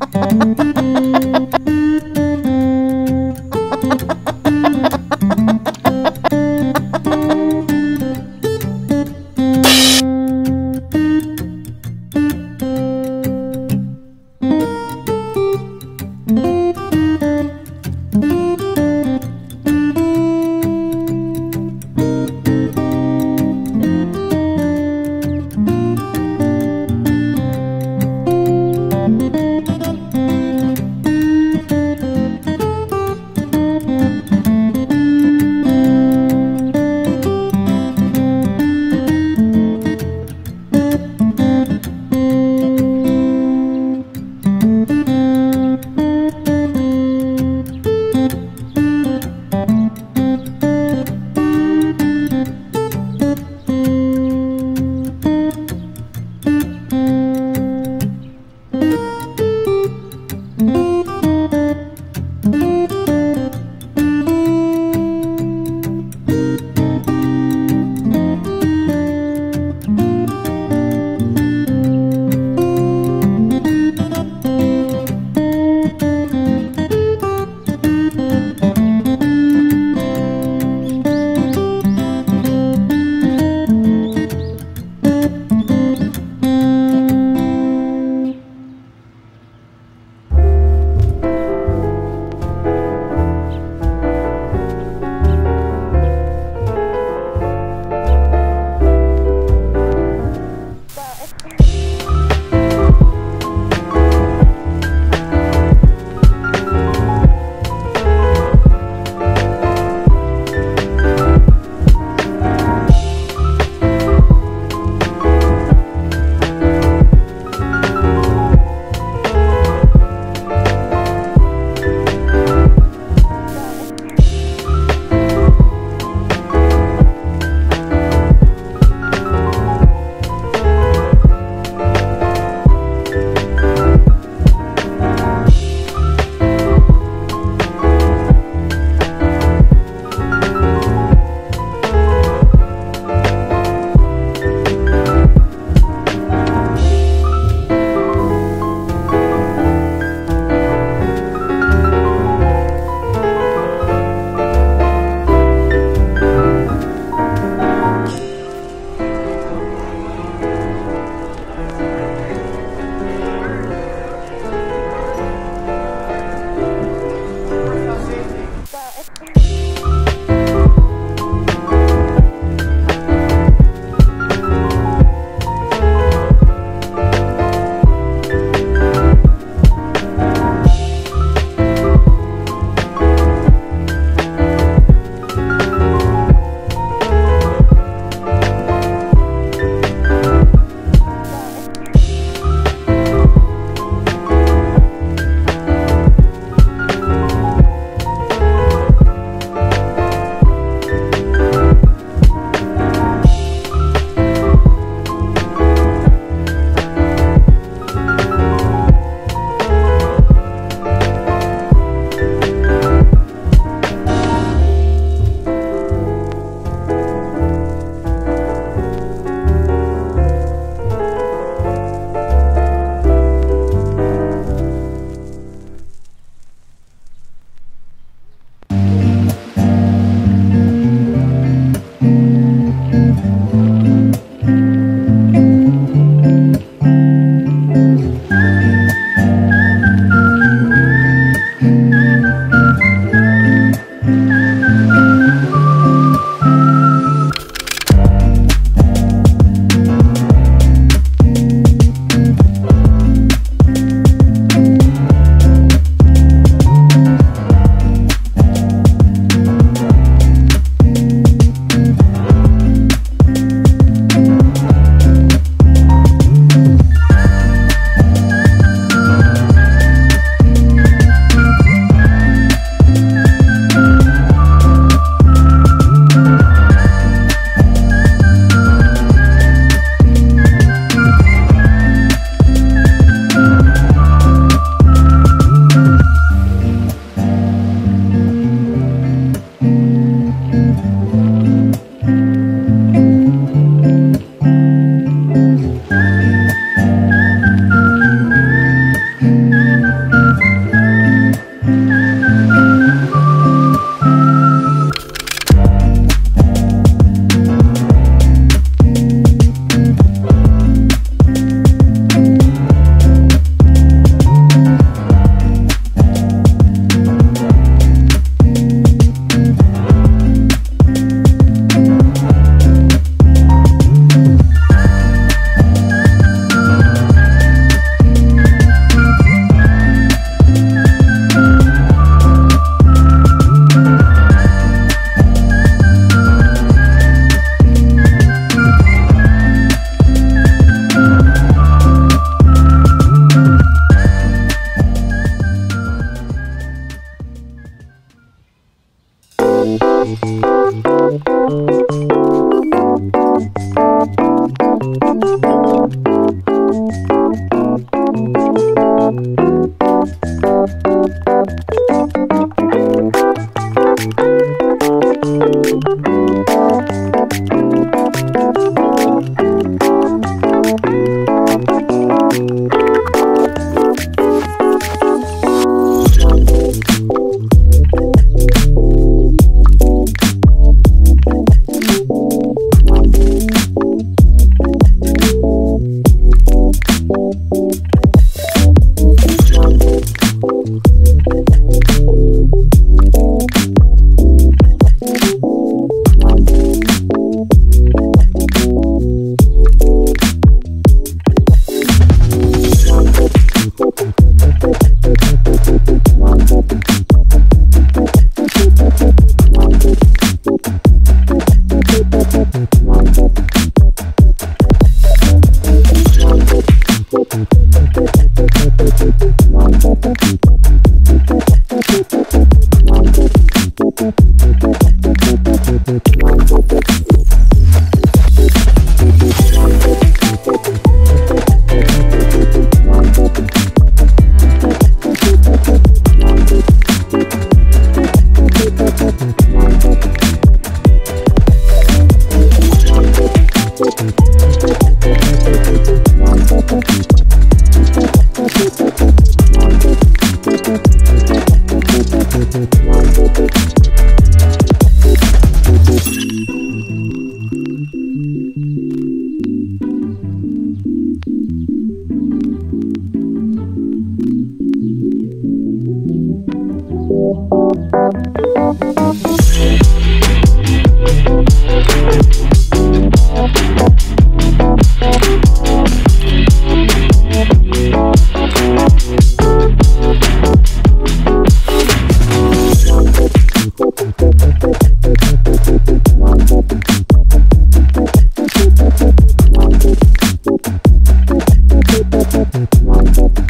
Ha ha! Thank